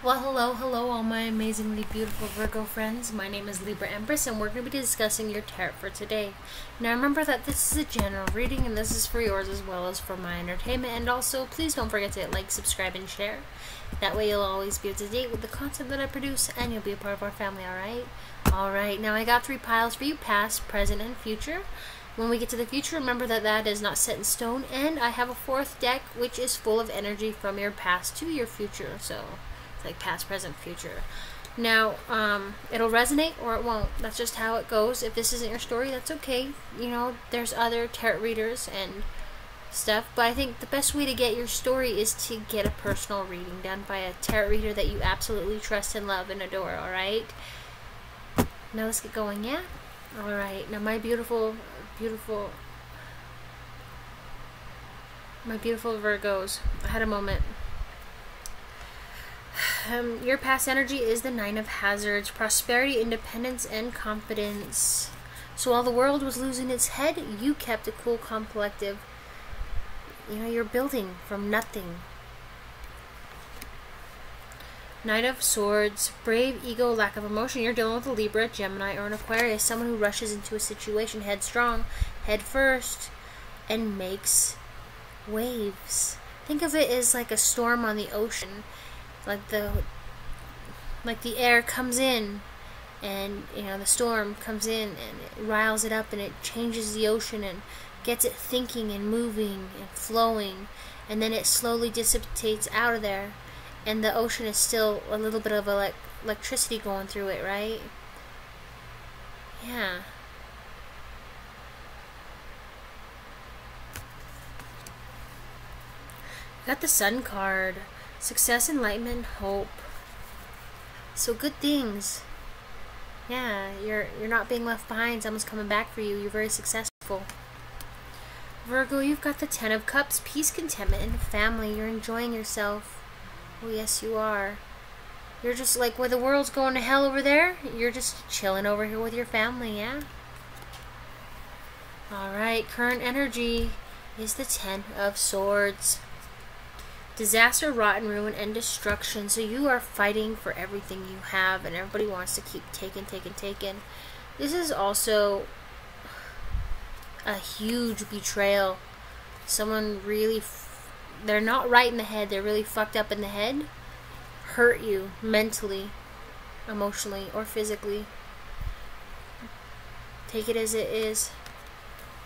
Well, hello, hello, all my amazingly beautiful Virgo friends. My name is Libra Empress, and we're going to be discussing your tarot for today. Now, remember that this is a general reading, and this is for yours as well as for my entertainment. And also, please don't forget to like, subscribe, and share. That way, you'll always be up to date with the content that I produce, and you'll be a part of our family, alright? Alright, now I got three piles for you past, present, and future. When we get to the future, remember that that is not set in stone, and I have a fourth deck which is full of energy from your past to your future. So, like past, present, future. Now, um, it'll resonate or it won't. That's just how it goes. If this isn't your story, that's okay. You know, there's other tarot readers and stuff. But I think the best way to get your story is to get a personal reading done by a tarot reader that you absolutely trust and love and adore, alright? Now let's get going, yeah? Alright, now my beautiful, beautiful, my beautiful Virgos. I had a moment. Um, your past energy is the Nine of Hazards, prosperity, independence, and confidence. So while the world was losing its head, you kept a cool, calm, collective. You know, you're building from nothing. Knight of Swords, brave, ego, lack of emotion. You're dealing with a Libra, Gemini, or an Aquarius. Someone who rushes into a situation headstrong, head first, and makes waves. Think of it as like a storm on the ocean like the like the air comes in and you know the storm comes in and it riles it up and it changes the ocean and gets it thinking and moving and flowing. And then it slowly dissipates out of there. And the ocean is still a little bit of elect electricity going through it right? Yeah. Got the sun card Success, enlightenment, hope. So good things. Yeah, you're you're not being left behind. Someone's coming back for you. You're very successful. Virgo, you've got the Ten of Cups, peace, contentment, and family. You're enjoying yourself. Oh, yes, you are. You're just like where the world's going to hell over there. You're just chilling over here with your family, yeah? Alright, current energy is the Ten of Swords disaster, rotten, ruin, and destruction. So you are fighting for everything you have, and everybody wants to keep taking, taking, taking. This is also a huge betrayal. Someone really, they're not right in the head, they're really fucked up in the head. Hurt you mentally, emotionally, or physically. Take it as it is.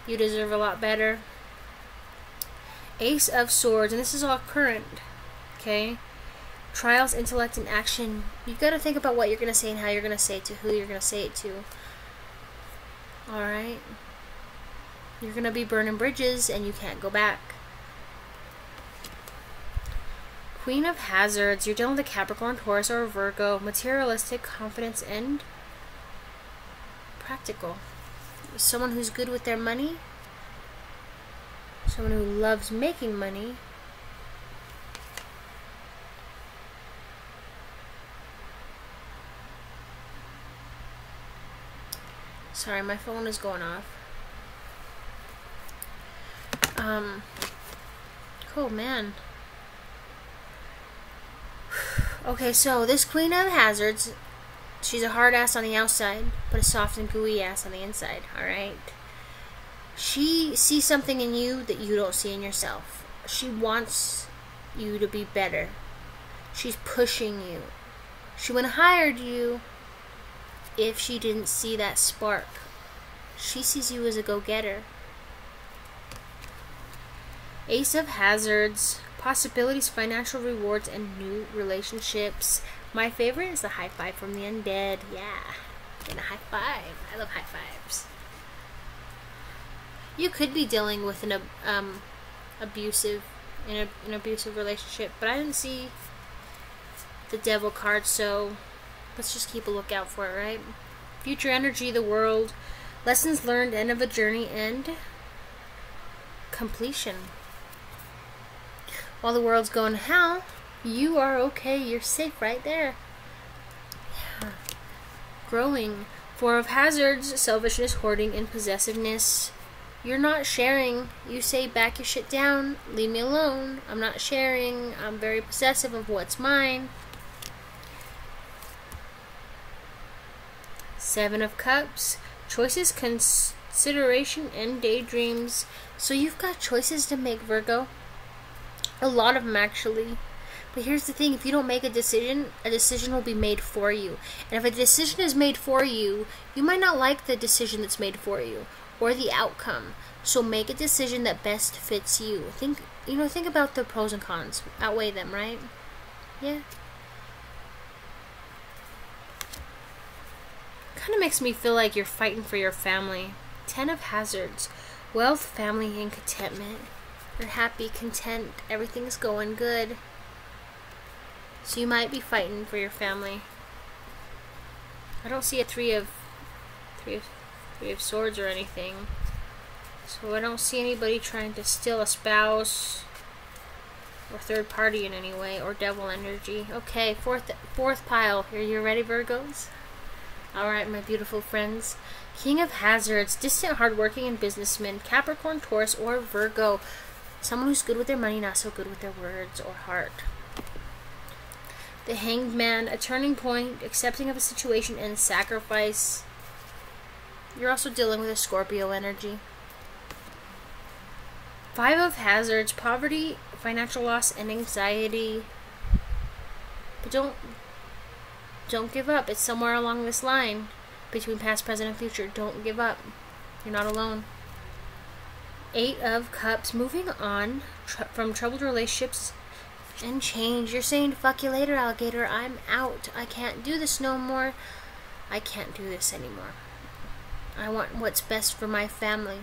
You deserve a lot better. Ace of Swords, and this is all current, okay? Trials, intellect, and action. You've gotta think about what you're gonna say and how you're gonna say it to who you're gonna say it to. Alright? You're gonna be burning bridges and you can't go back. Queen of Hazards. You're dealing with a Capricorn, Taurus, or Virgo. Materialistic, confidence, and practical. Someone who's good with their money someone who loves making money Sorry, my phone is going off. Um, cool, man. okay, so this Queen of Hazards, she's a hard ass on the outside, but a soft and gooey ass on the inside, alright? She sees something in you that you don't see in yourself. She wants you to be better. She's pushing you. She wouldn't have hired you if she didn't see that spark. She sees you as a go-getter. Ace of Hazards, possibilities, financial rewards, and new relationships. My favorite is the high five from the undead. Yeah, and a high five. I love high fives you could be dealing with an um, abusive in a, an abusive relationship, but I didn't see the devil card, so let's just keep a lookout for it, right? Future energy, the world, lessons learned, end of a journey, end completion. While the world's going to hell, you are okay. You're safe right there. Yeah. Growing. Four of hazards, selfishness, hoarding, and possessiveness. You're not sharing. You say, back your shit down, leave me alone. I'm not sharing. I'm very possessive of what's mine. Seven of Cups, choices, consideration, and daydreams. So you've got choices to make, Virgo. A lot of them, actually. But here's the thing if you don't make a decision, a decision will be made for you. And if a decision is made for you, you might not like the decision that's made for you or the outcome. So make a decision that best fits you. Think, you know, think about the pros and cons. Outweigh them, right? Yeah. Kind of makes me feel like you're fighting for your family. Ten of Hazards. Wealth, family, and contentment. You're happy, content, everything's going good. So you might be fighting for your family. I don't see a three of three of three have swords or anything. So I don't see anybody trying to steal a spouse or third party in any way or devil energy. Okay, fourth fourth pile. Are you ready, Virgos? Alright, my beautiful friends. King of Hazards, distant, hardworking, and businessman, Capricorn, Taurus, or Virgo. Someone who's good with their money, not so good with their words or heart. The Hanged Man, a turning point, accepting of a situation, and sacrifice. You're also dealing with a Scorpio energy. Five of Hazards, poverty, financial loss, and anxiety. But don't don't give up. It's somewhere along this line between past, present, and future. Don't give up. You're not alone. Eight of Cups, moving on tr from troubled relationships and change. You're saying, fuck you later, alligator. I'm out. I can't do this no more. I can't do this anymore. I want what's best for my family.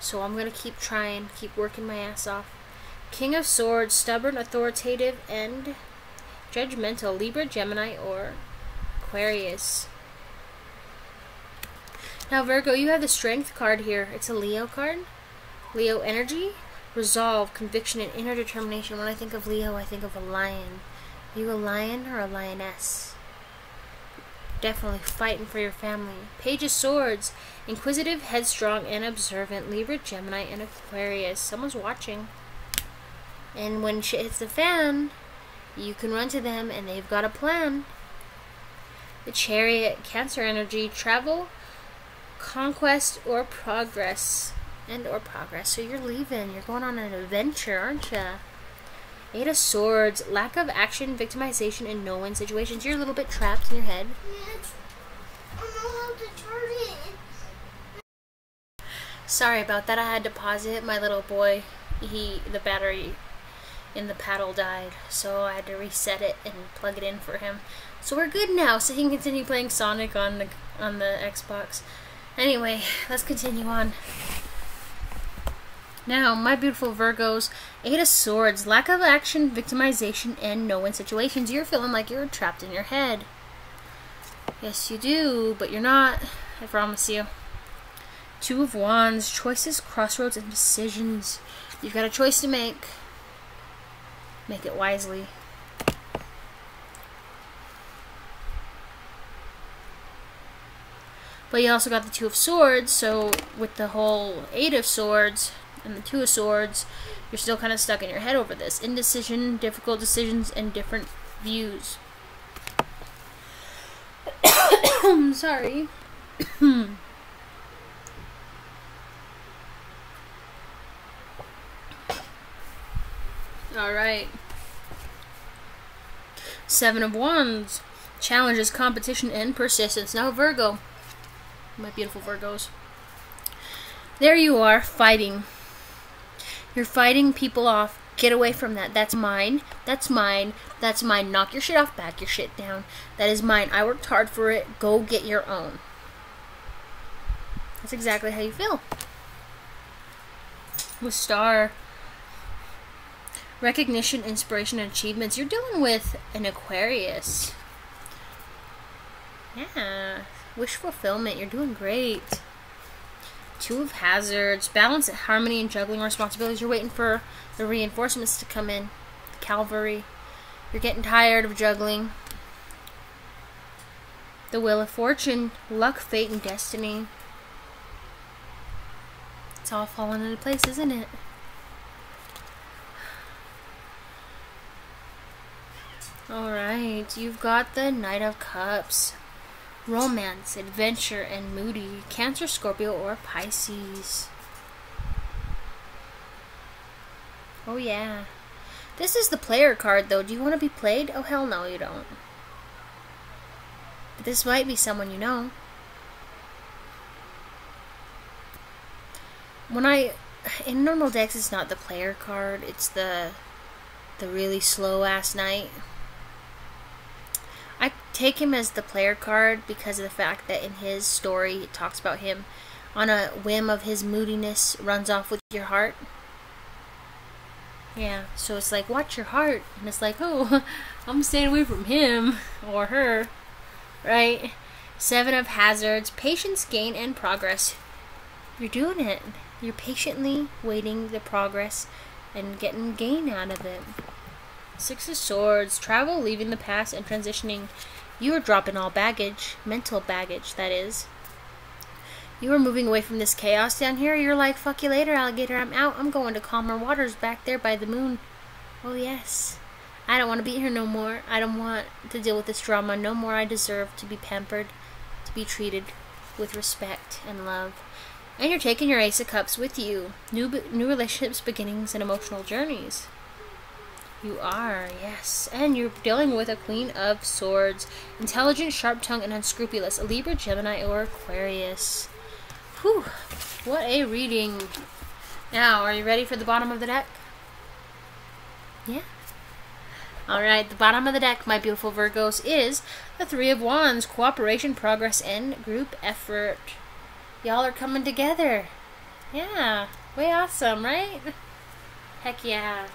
So I'm going to keep trying, keep working my ass off. King of Swords, stubborn, authoritative, and judgmental. Libra, Gemini, or Aquarius. Now, Virgo, you have the Strength card here. It's a Leo card. Leo energy resolve, conviction, and inner determination. When I think of Leo, I think of a lion. Are you a lion or a lioness? Definitely fighting for your family. Page of Swords, inquisitive, headstrong, and observant. Libra, Gemini, and Aquarius. Someone's watching. And when shit hits the fan, you can run to them and they've got a plan. The Chariot, Cancer energy, travel, conquest, or progress and or progress. So you're leaving. You're going on an adventure, aren't you? Eight of Swords. Lack of action, victimization, and no-win situations. You're a little bit trapped in your head. Sorry about that. I had to pause it. My little boy, he the battery in the paddle died, so I had to reset it and plug it in for him. So we're good now, so he can continue playing Sonic on the on the Xbox. Anyway, let's continue on. Now, my beautiful Virgos, Eight of Swords, lack of action, victimization, and no-win situations. You're feeling like you're trapped in your head. Yes, you do, but you're not. I promise you. Two of Wands, choices, crossroads, and decisions. You've got a choice to make. Make it wisely. But you also got the Two of Swords, so with the whole Eight of Swords, and the Two of Swords, you're still kind of stuck in your head over this. Indecision, difficult decisions, and different views. Sorry. Alright. Seven of Wands. Challenges, competition, and persistence. Now, Virgo. My beautiful Virgos. There you are, fighting. You're fighting people off. Get away from that. That's mine. That's mine. That's mine. Knock your shit off. Back your shit down. That is mine. I worked hard for it. Go get your own. That's exactly how you feel. With Star. Recognition, inspiration, and achievements. You're dealing with an Aquarius. Yeah. Wish fulfillment. You're doing great. Two of Hazards. Balance, harmony, and juggling responsibilities. You're waiting for the reinforcements to come in. The cavalry. You're getting tired of juggling. The Wheel of Fortune. Luck, fate, and destiny. It's all falling into place, isn't it? Alright, you've got the Knight of Cups. Romance, adventure, and moody. Cancer, Scorpio, or Pisces. Oh, yeah. This is the player card, though. Do you want to be played? Oh, hell no, you don't. But this might be someone you know. When I... In normal decks, it's not the player card. It's the... The really slow-ass knight. Take him as the player card because of the fact that in his story, it talks about him on a whim of his moodiness runs off with your heart. Yeah, so it's like, watch your heart. And it's like, oh, I'm staying away from him or her. Right? Seven of Hazards, patience, gain, and progress. You're doing it. You're patiently waiting the progress and getting gain out of it. Six of Swords, travel, leaving the past, and transitioning. You are dropping all baggage, mental baggage, that is. You are moving away from this chaos down here. You're like, fuck you later, alligator. I'm out. I'm going to calmer waters back there by the moon. Oh, yes. I don't want to be here no more. I don't want to deal with this drama no more. I deserve to be pampered, to be treated with respect and love. And you're taking your Ace of Cups with you. New, new relationships, beginnings, and emotional journeys. You are, yes. And you're dealing with a Queen of Swords. Intelligent, sharp-tongued, and unscrupulous. A Libra, Gemini, or Aquarius. Whew. What a reading. Now, are you ready for the bottom of the deck? Yeah. Alright, the bottom of the deck, my beautiful Virgos, is the Three of Wands. Cooperation, progress, and group effort. Y'all are coming together. Yeah. Way awesome, right? Heck yeah.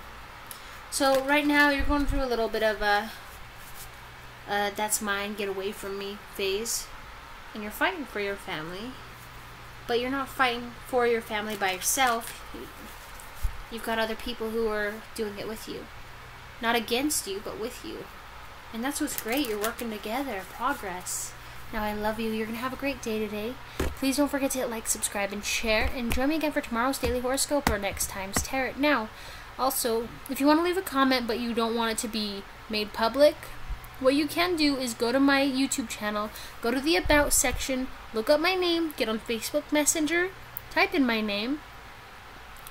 So right now you're going through a little bit of a uh, that's mine, get away from me phase. And you're fighting for your family. But you're not fighting for your family by yourself. You've got other people who are doing it with you. Not against you, but with you. And that's what's great. You're working together. Progress. Now, I love you. You're going to have a great day today. Please don't forget to hit like, subscribe, and share. And join me again for tomorrow's daily horoscope or next time's tarot. Now, also, if you want to leave a comment but you don't want it to be made public, what you can do is go to my YouTube channel, go to the About section, look up my name, get on Facebook Messenger, type in my name,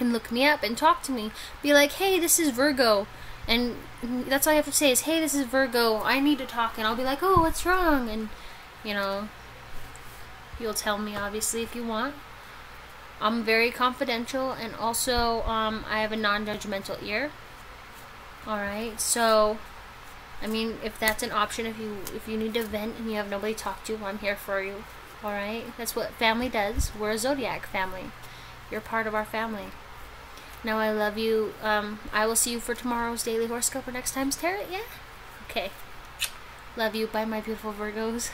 and look me up and talk to me. Be like, hey, this is Virgo. And that's all you have to say is, hey, this is Virgo. I need to talk. And I'll be like, oh, what's wrong? And, you know, you'll tell me, obviously, if you want. I'm very confidential, and also um, I have a non-judgmental ear. All right, so I mean, if that's an option, if you if you need to vent and you have nobody to talk to, I'm here for you. All right, that's what family does. We're a zodiac family. You're part of our family. Now I love you. Um, I will see you for tomorrow's daily horoscope or next time's tarot. Yeah. Okay. Love you. Bye, my beautiful Virgos.